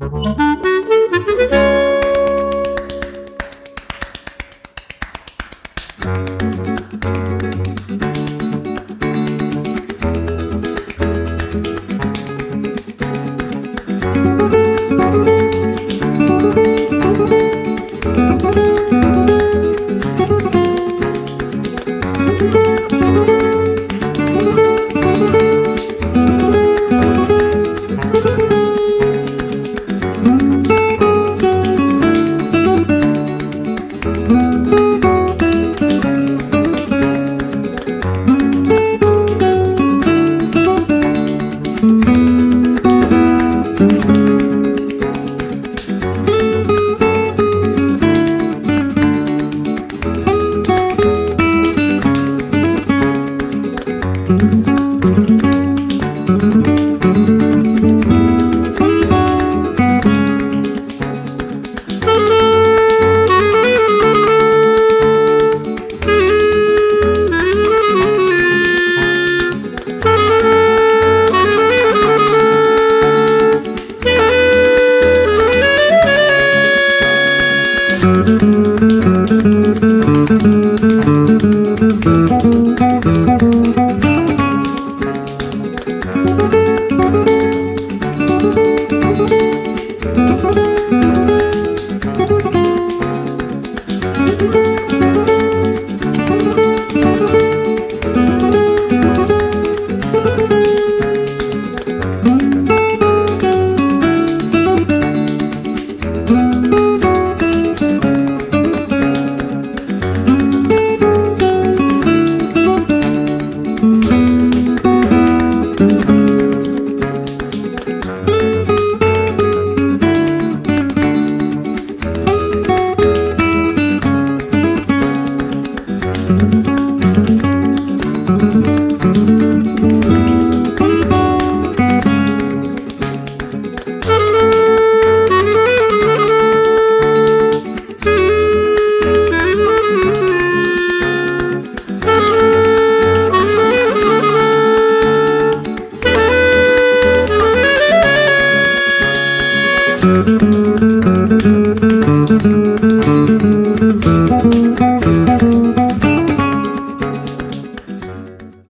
Thank Música